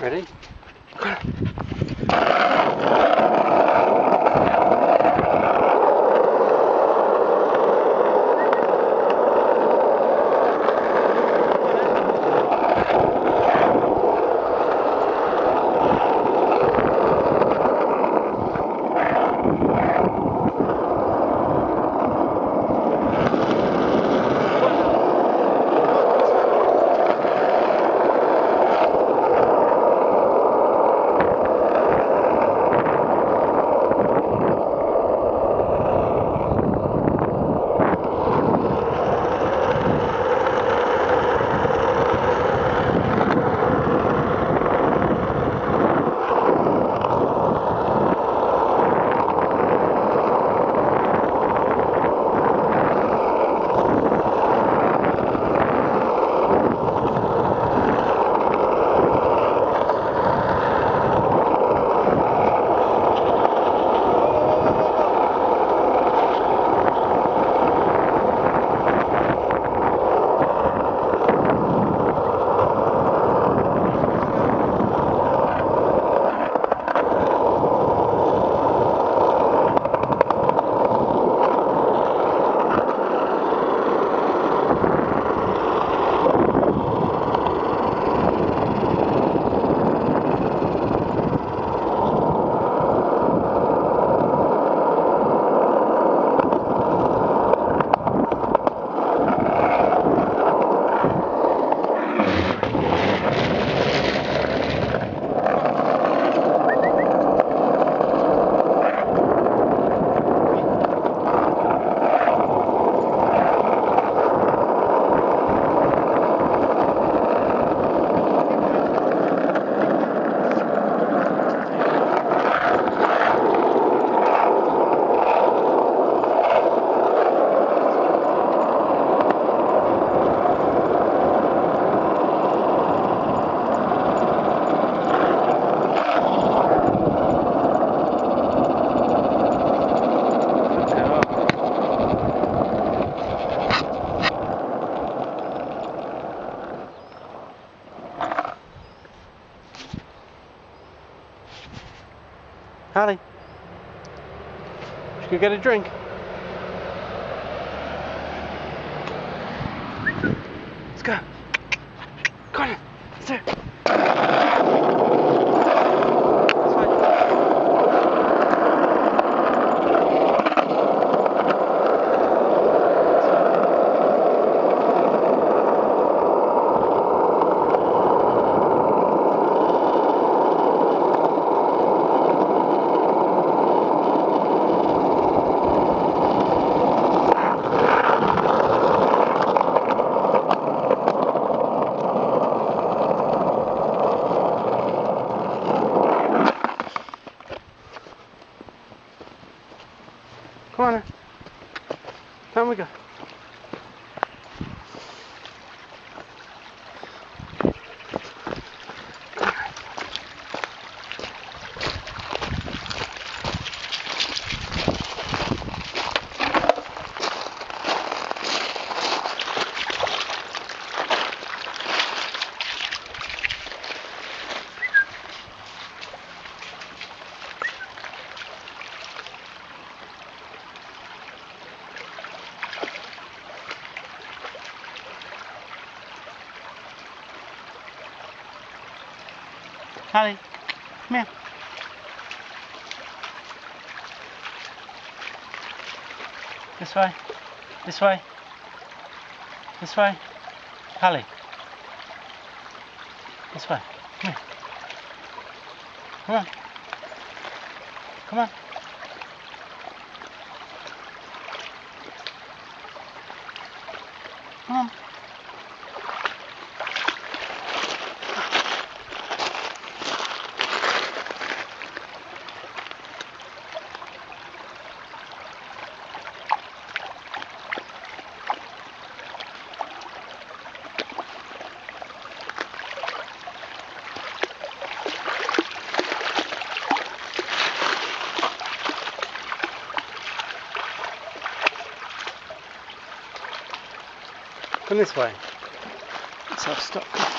Ready? Hallie. Should we get a drink? Let's go. Go on. It. Come on. now. Down we go. Hallie, come here. This way. This way. This way. Hallie. This way. Come here. Come on. Come on. Come on. Come this way. Stopped.